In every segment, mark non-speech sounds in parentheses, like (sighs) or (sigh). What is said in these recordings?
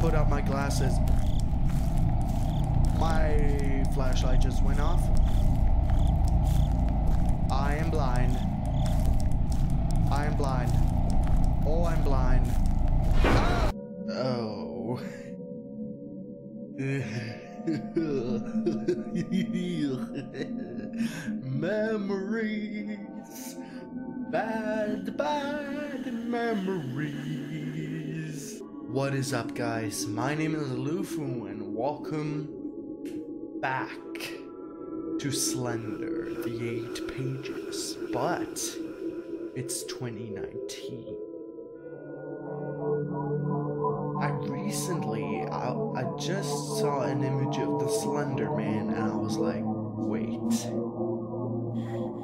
put on my glasses. My flashlight just went off. I am blind. I am blind. Oh, I'm blind. Ah! Oh. (laughs) memories. Bad, bad memories. What is up, guys? My name is Lufu, and welcome back to Slender, the eight pages. But it's 2019. I recently, I, I just saw an image of the Slender Man, and I was like, wait,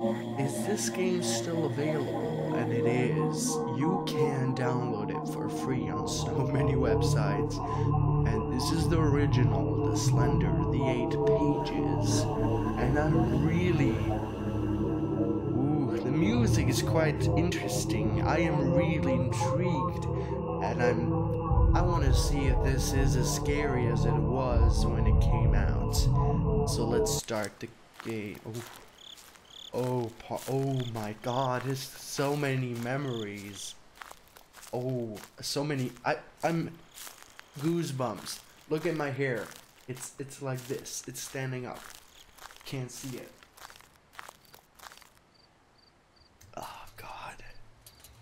is this game still available? And it is. You can download it for free on so (laughs) many websites. And this is the original, the Slender, the eight pages. And I'm really. Ooh, the music is quite interesting. I am really intrigued. And I'm. I want to see if this is as scary as it was when it came out. So let's start the game. Oh. Oh, oh my god, there's so many memories. Oh, so many. I, I'm goosebumps. Look at my hair. It's, it's like this. It's standing up. Can't see it. Oh god.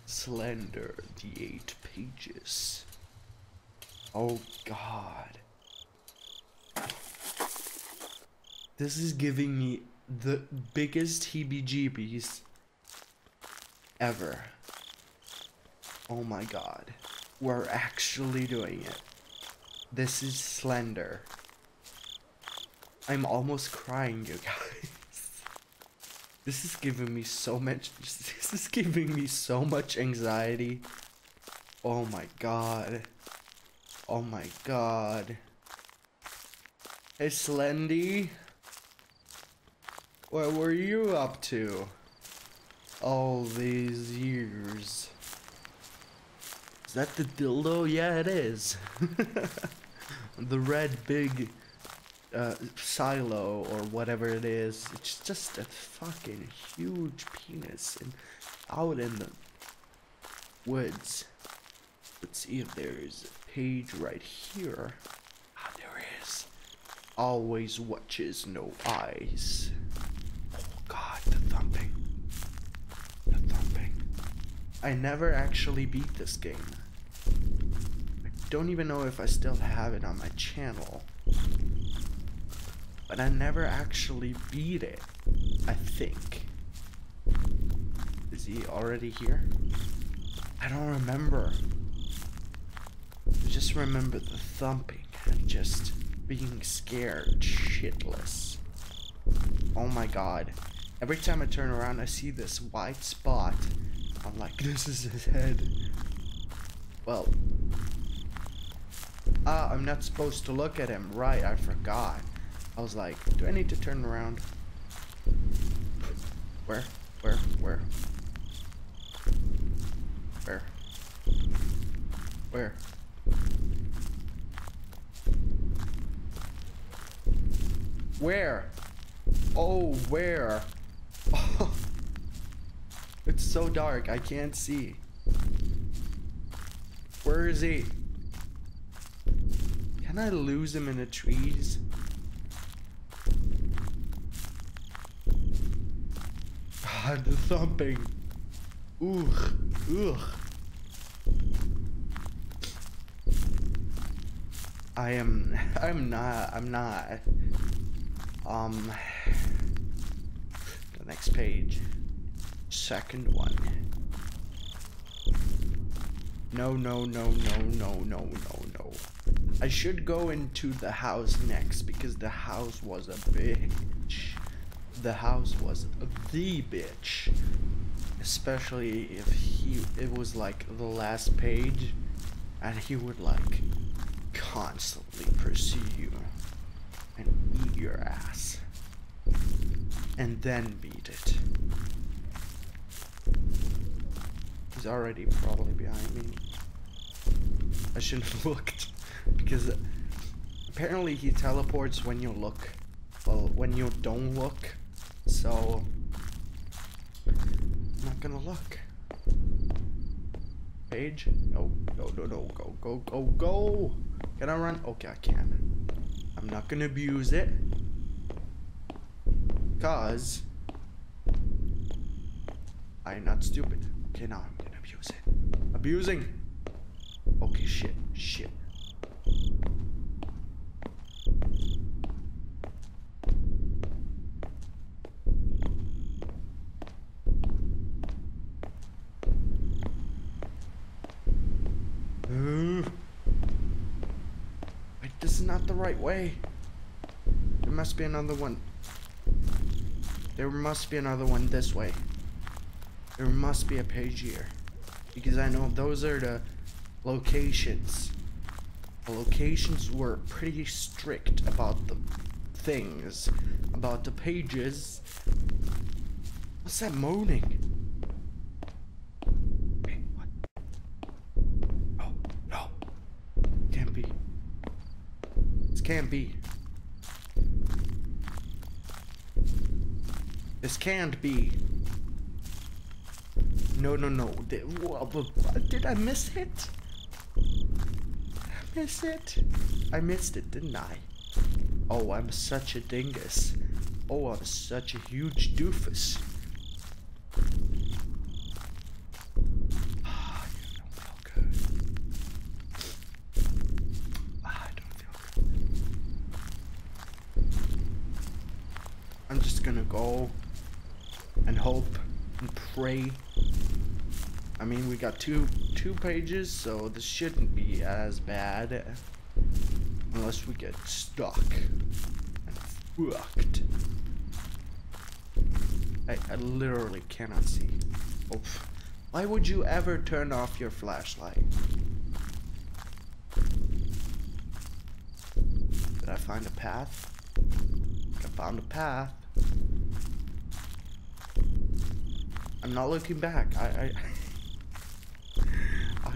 Slender, the eight pages. Oh god. This is giving me the biggest heebie-jeebies ever. Oh my god. We're actually doing it. This is Slender. I'm almost crying, you guys. (laughs) This is giving me so much- (laughs) This is giving me so much anxiety. Oh my god. Oh my god. Hey, Slendy. What were you up to? All these years. Is that the dildo? Yeah, it is. (laughs) the red big uh, silo or whatever it is. It's just a fucking huge penis and out in the woods. Let's see if there's a page right here. Ah, there is. Always watches, no eyes. God, the thumping. The thumping. I never actually beat this game. I don't even know if I still have it on my channel. But I never actually beat it. I think. Is he already here? I don't remember. I just remember the thumping and just being scared shitless. Oh my god. Every time I turn around, I see this white spot. I'm like, this is his head. Well. Ah, I'm not supposed to look at him. Right, I forgot. I was like, do I need to turn around? Where? Where? Where? Where? Where? Where? Oh, where? So dark, I can't see. Where is he? Can I lose him in the trees? God, the thumping. Ugh, ugh. I am, (laughs) I'm not, I'm not. Um, (sighs) the next page. Second one. No, no, no, no, no, no, no, no. I should go into the house next because the house was a bitch. The house was the bitch. Especially if he, it was like the last page and he would like constantly pursue you and eat your ass and then beat it. He's already probably behind me. I shouldn't have (laughs) looked because apparently he teleports when you look. Well, when you don't look. So I'm not gonna look. Page? No, no, no, no. Go, go, go, go. Can I run? Okay, I can. I'm not gonna abuse it. Cause I'm not stupid. Okay, now I'm gonna abuse it. Abusing. Okay, shit, shit. (sighs) Wait, this is not the right way. There must be another one. There must be another one this way. There must be a page here. Because I know those are the locations. The locations were pretty strict about the things. About the pages. What's that moaning? No, oh, no. Can't be. This can't be. This can't be. No, no, no. Did, I miss it? I miss it? I missed it, didn't I? Oh, I'm such a dingus. Oh, I'm such a huge doofus. I'm just gonna go and hope and pray. Got two two pages, so this shouldn't be as bad, unless we get stuck and fucked. I, I literally cannot see. Oh, why would you ever turn off your flashlight? Did I find a path? I found a path. I'm not looking back. I, I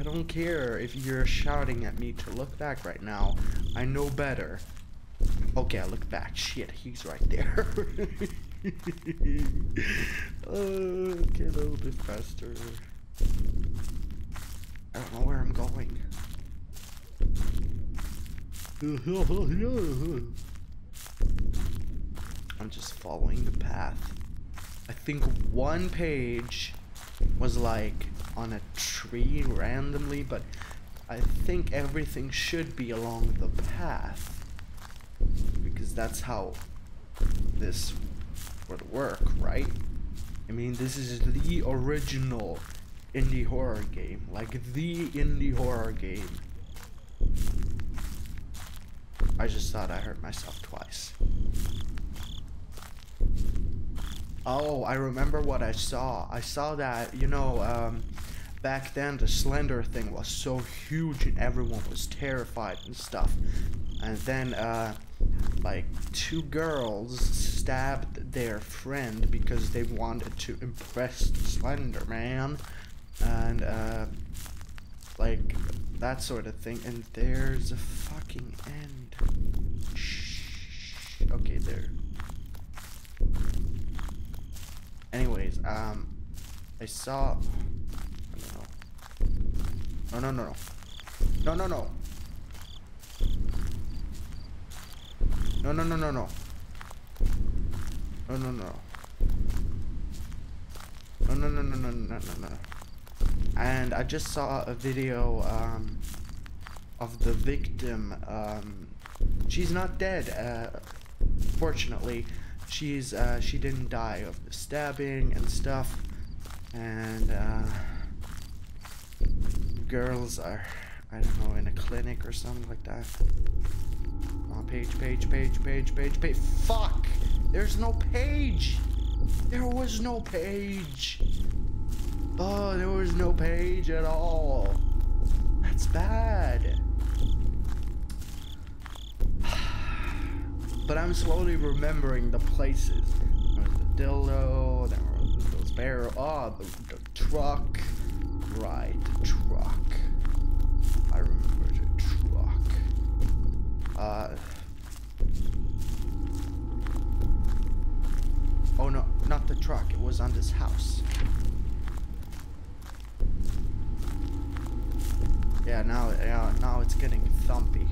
I don't care if you're shouting at me to look back right now. I know better. Okay, I look back. Shit, he's right there. (laughs) oh, get a little bit faster. I don't know where I'm going. (laughs) I'm just following the path. I think one page was like on a tree randomly, but I think everything should be along the path. Because that's how this would work, right? I mean, this is the original indie horror game. Like, the indie horror game. I just thought I hurt myself twice. Oh, I remember what I saw. I saw that, you know, um, back then the Slender thing was so huge and everyone was terrified and stuff. And then, uh, like, two girls stabbed their friend because they wanted to impress Slender Man. And, uh, like, that sort of thing. And there's a fucking end. Shh. Okay, there. Anyways, um, I saw. No, no, no, no. No, no, no. No, no, no, no, no. No, no, no. No, no, no, no, no, no, no, no. And I just saw a video, um, of the victim, um, she's not dead, uh, fortunately. She's, uh, she didn't die of the stabbing and stuff. And, uh girls are I don't know in a clinic or something like that. Oh, page page page page page page. Fuck! There's no page! There was no page! Oh there was no page at all. That's bad. (sighs) But I'm slowly remembering the places. There was the dildo, there was those barrel, oh, the, the truck, right, the truck. Uh. Oh no, not the truck. It was on this house. Yeah, now, yeah, now it's getting thumpy.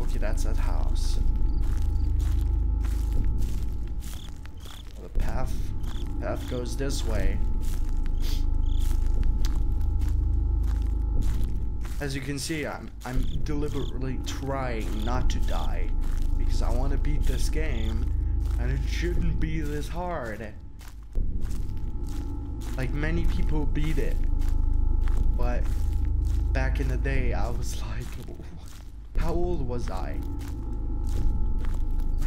Okay, that's that house. The path, path goes this way. As you can see, I'm I'm deliberately trying not to die because I want to beat this game, and it shouldn't be this hard. Like many people beat it, but back in the day, I was (laughs) like, how old was I?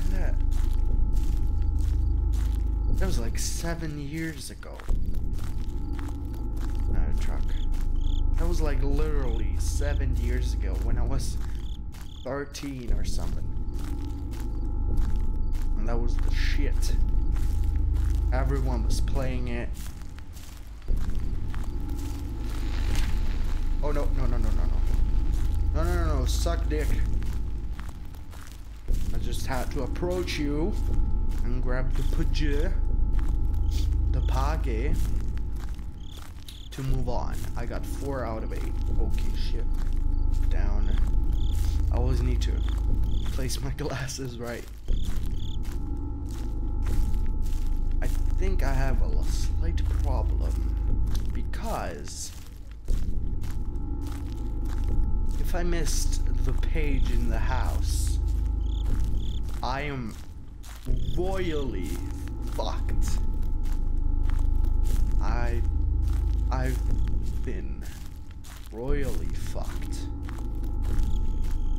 That that was like seven years ago. Not a truck. That was like literally seven years ago when I was 13 or something. And that was the shit. Everyone was playing it. Oh no, no, no, no, no, no. No, no, no, no, suck dick. I just had to approach you and grab the pudge, the page, to move on. I got four out of eight. Okay, shit. Down. I always need to place my (laughs) glasses right. I think I have a slight problem because if I missed the page in the house, I am royally fucked. I I've been royally fucked.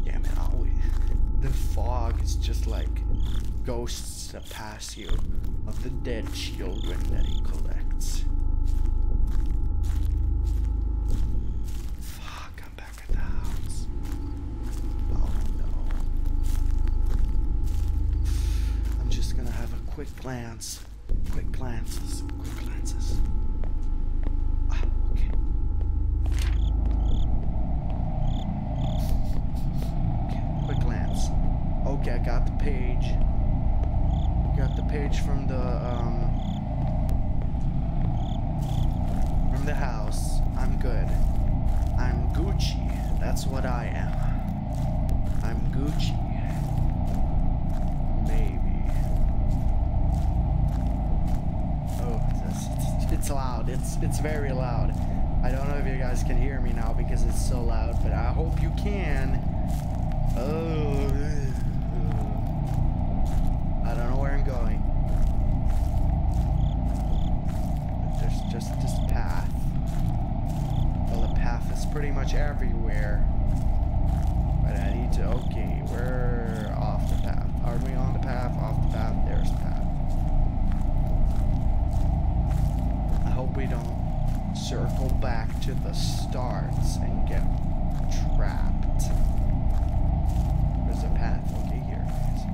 Damn it, always. The fog is just like ghosts that pass you of the dead children that he collects. Fuck, I'm back at the house. Oh no. I'm just gonna have a quick glance. Quick glances. Quick glances. Ah, okay. Okay, quick glance. Okay, I got the page. Got the page from the um from the house. I'm good. I'm Gucci. That's what I am. I'm Gucci. Maybe. Oh, it's, it's, it's loud. It's it's very loud. I don't know if you guys can hear me now because it's so loud, but I hope you can. Oh. I don't know where I'm going. But there's just this path. Well, the path is pretty much everywhere. But I need to. Okay, we're off the path. Are we on the path? Off the path? There's the path. I hope we don't circle back to the starts and get trapped. There's a path. Okay, here it is.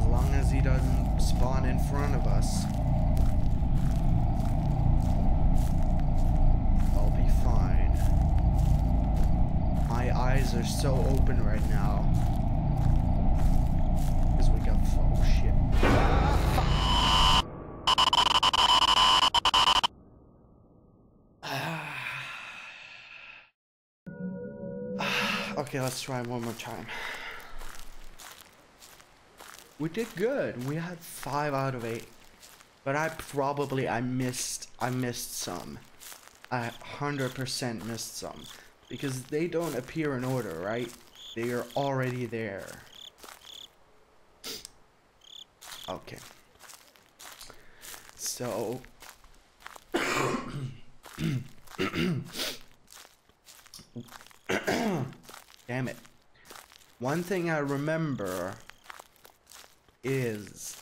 As long as he doesn't spawn in front of us, I'll be fine. My eyes are so open right now. Because we got. Oh shit. Okay, let's try one more time. We did good. We had five out of eight. But I probably I missed I missed some. I hundred percent missed some. Because they don't appear in order, right? They are already there. Okay. So (coughs) (coughs) (coughs) Damn it. One thing I remember is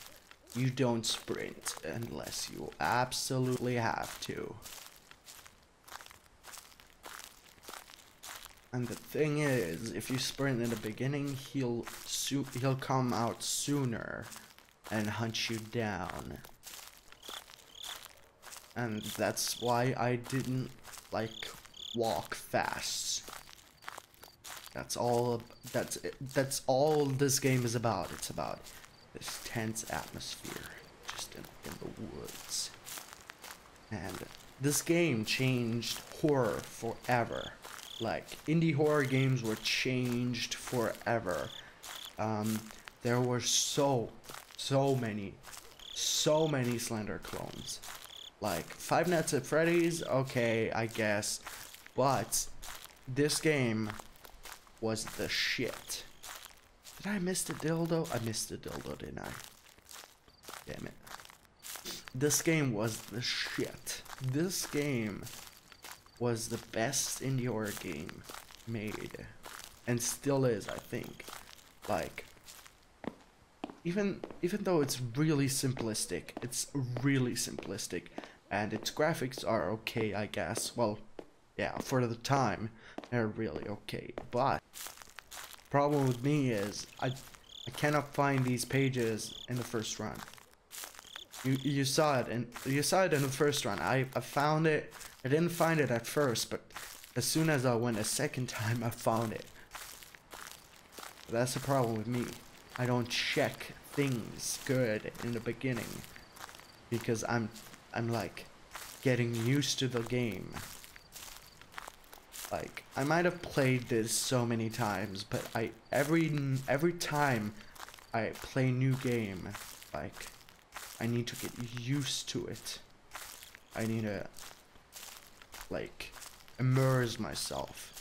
you don't sprint unless you absolutely have to. And the thing is, if you sprint in the beginning, he'll he'll come out sooner and hunt you down. and that's why I didn't like walk fast. That's all. That's that's all this game is about. It's about this tense atmosphere, just in, in the woods. And this game changed horror forever. Like indie horror games were changed forever. Um, there were so, so many, so many Slender clones. Like Five Nights at Freddy's, okay, I guess, but this game was the shit. Did I miss the dildo? I missed the dildo, didn't I? Damn it. This game was the shit. This game was the best indie horror game made. And still is, I think. Like, even even though it's really simplistic, it's really simplistic, and its graphics are okay, I guess. Well, yeah, for the time, they're really okay. But problem with me is I I cannot find these pages in the first run. You you saw it and you saw it in the first run. I I found it. I didn't find it at first, but as soon as I went a second (laughs) time, I found it. That's the problem with me. I don't check things good in the beginning because I'm I'm like getting used to the game. Like I might have played this so many times, but I every every time I play new game, like I need to get used to it. I need to like immerse myself.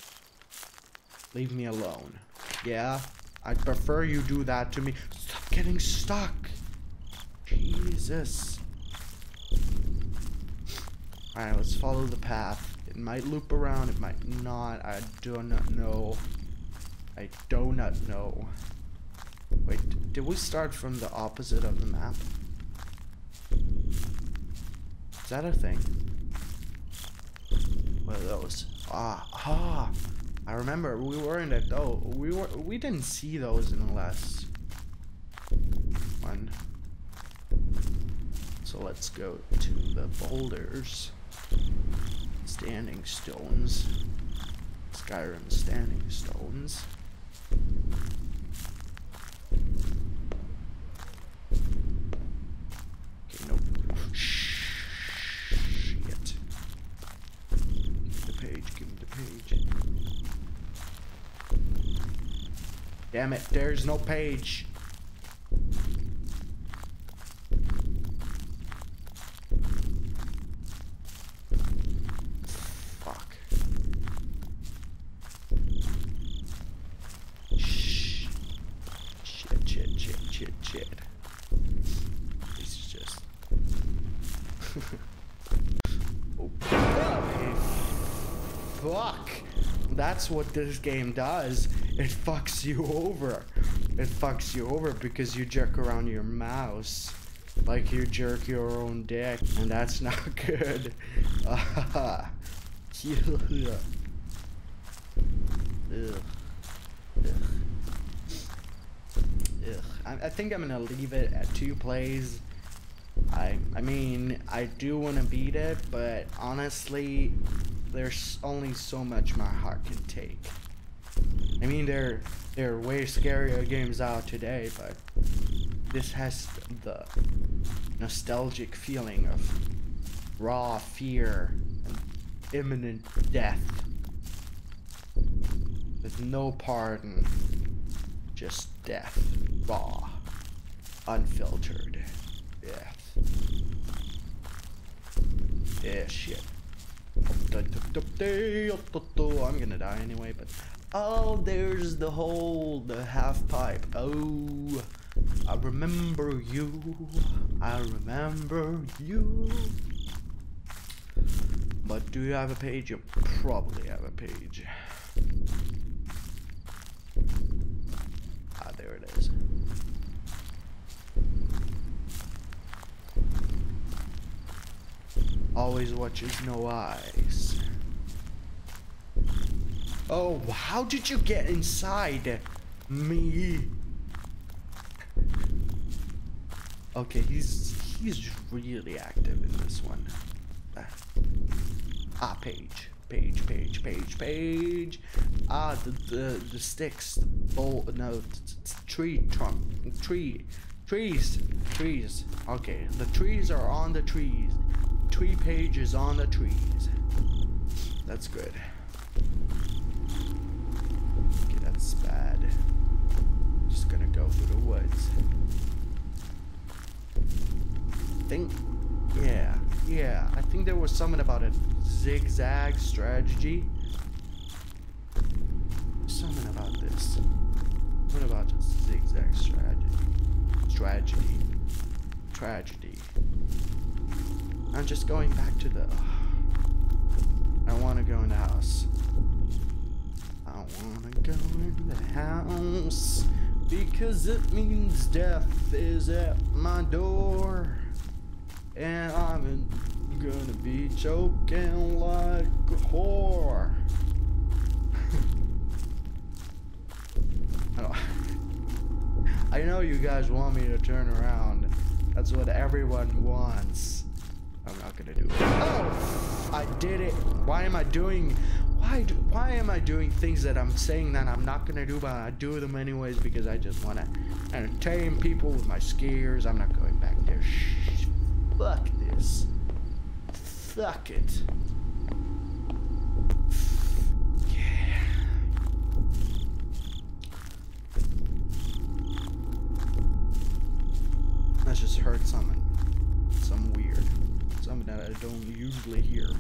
Leave me alone. Yeah, I'd prefer you do that to me. Stop getting stuck. Jesus. Alright, let's follow the path. It might loop around, it might not. I do not know. I do not know. Wait, did we start from the opposite of the map? Is that a thing? What are those? Ah, ah! I remember we weren't at oh we were we didn't see those in the last one. So let's go to the boulders. Standing stones. Skyrim standing stones. Okay, nope. Shit. Give me the page, give me the page. Damn it, there's no page. Fuck. Shh. Shit, shit, shit, shit, shit. This is just. oh. Fuck. That's what this game does. It fucks you over. It fucks you over because you jerk around your mouse. Like you jerk your own dick. And that's (laughs) not good. (laughs) Ugh. Ugh. Ugh. I, I think I'm gonna leave it at two plays. I I mean I do want to beat it, but honestly, there's only so much my heart can take. I mean there there are way scarier games out today, but this has the nostalgic feeling of raw fear and imminent death. With no pardon, just death, raw, unfiltered death. Yeah, shit. I'm gonna die anyway, but oh, there's the hole, the half pipe. Oh, I remember you. I remember you. But do you have a page? You probably have a page. Ah, there it is. Always watches no eyes. Oh, how did you get inside me? Okay, he's he's really active in this one. Ah, page. Page, page, page, page. Ah, the, the, the sticks. The bowl, no, tree trunk. Tree. Trees. Trees. Okay, the trees are on the trees. Tree page is on the trees. That's good. Okay, that's bad. Just gonna go the woods. Think, yeah, yeah. I think there was something about a zigzag strategy. Something about this. What about a zigzag strategy? Tragedy. Tragedy. I'm just going back to the. I want to go in the house. I want to go in the house because it means death is at my door. And I'm gonna be choking like a whore. (laughs) (laughs) I, know you guys want me to turn around. That's what everyone wants. I'm not gonna do it. Oh, I did it. Why am I doing? Why do? Why am I doing things that I'm saying that I'm not gonna do, but I do them anyways because I just wanna entertain people with my skiers. I'm not going back there. Shh. Fuck this. Fuck it. Yeah. That just heard something. Some weird. Something that I don't usually hear.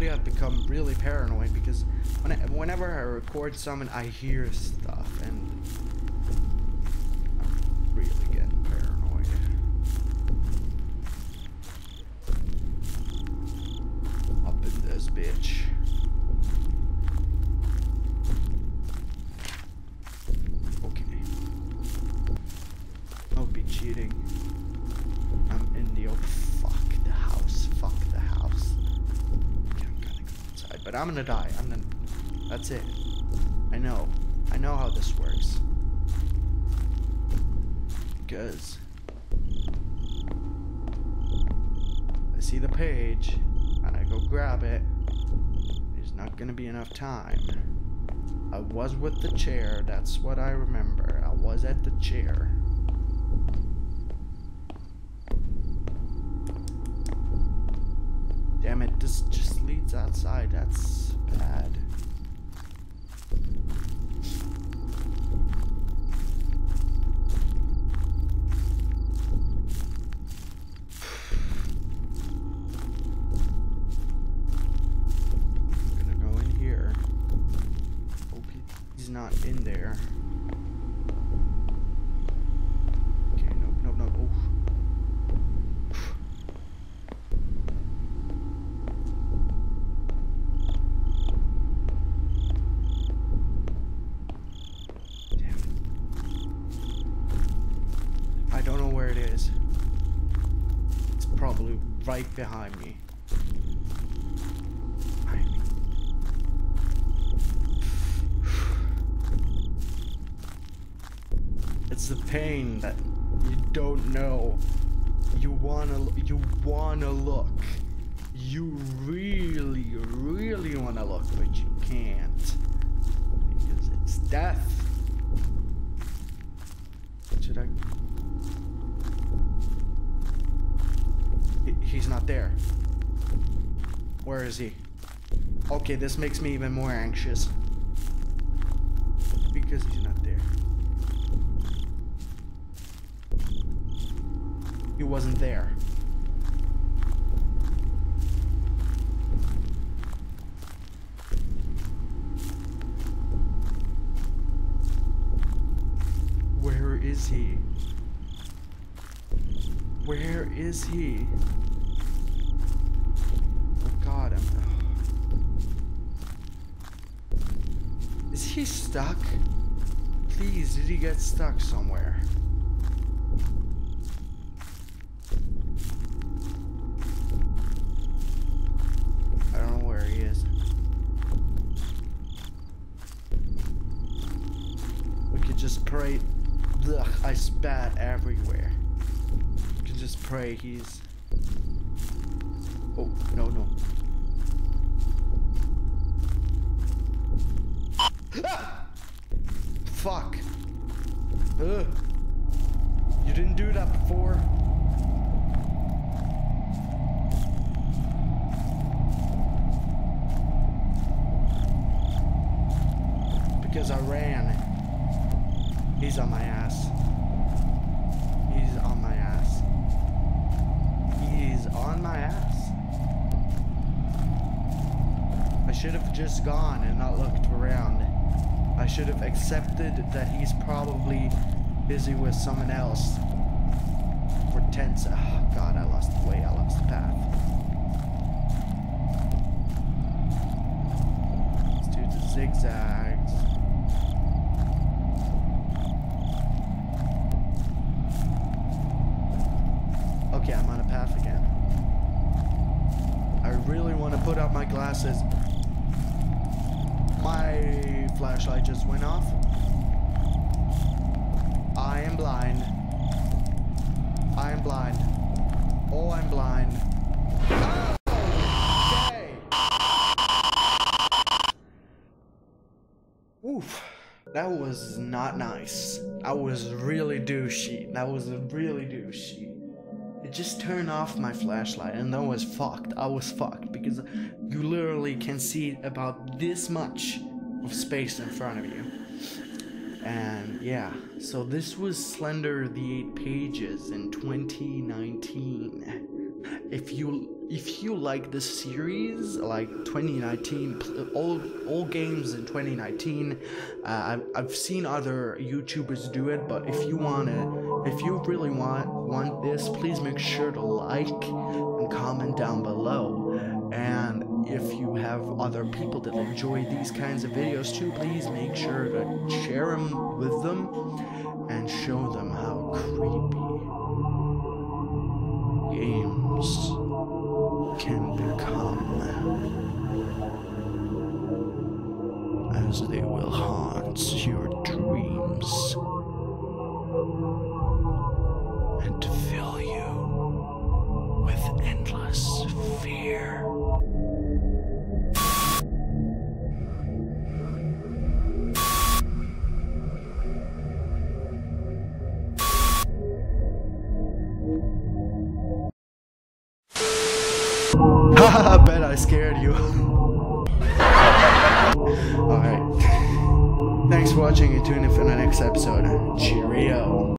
Lately, I've become really paranoid because when I, whenever I record something, I hear stuff, and I'm really getting paranoid. Up in this bitch. I'm gonna die. I'm gonna. That's it. I know. I know how this works. Because I see the page and I go grab it. There's not gonna be enough time. I was with the chair, that's what I remember. I was at the chair. Damn it, this leads outside. That's bad. I'm gonna go in here. Hope he- he's not in there. Okay, nope, nope, nope. Oh. Damn it. I don't know where it is. It's probably right behind me. Behind me. It's the pain that you don't know. You wanna, you wanna look. You really, really wanna look, but you can't. Because it's death. Should I? He's not there. Where is he? Okay, this makes me even more anxious. Because he's not there. He wasn't there. Where is he? Where is he? Oh god, I'm. Is he stuck? Please, did he get stuck somewhere? I don't know where he is. We could just pray. Ugh, I spat everywhere. We could just pray he's. Oh, no, no. Ah! Fuck. Ugh. You didn't do that before. Because I ran. He's on my ass. He's on my ass. He's on my ass. I should have just gone and not looked around. I should have accepted that he's probably busy with someone else. For. Oh, ah, God, I lost the way. I lost the path. Let's do the zigzags. Okay, I'm on a path again. I really want to put up my glasses. My flashlight just went off. I am blind. I am blind. Oh, I'm blind. Oh, okay. Oof. That was not nice. That was really douchey. That was really douchey. Just turn off my flashlight and I was fucked. I was fucked because you literally can see about this much of space in front of you. And yeah, so this was Slender the 8 Pages in 2019. If you if you like this series, like 2019, all all games in 2019, uh, I've, I've seen other YouTubers do it, but if you wanna, if you really want want this, please make sure to like and comment down below. And if you have other people that enjoy these kinds of videos too, please make sure to share them with them and show them how creepy games can become as they will haunt your dreams Alright. Thanks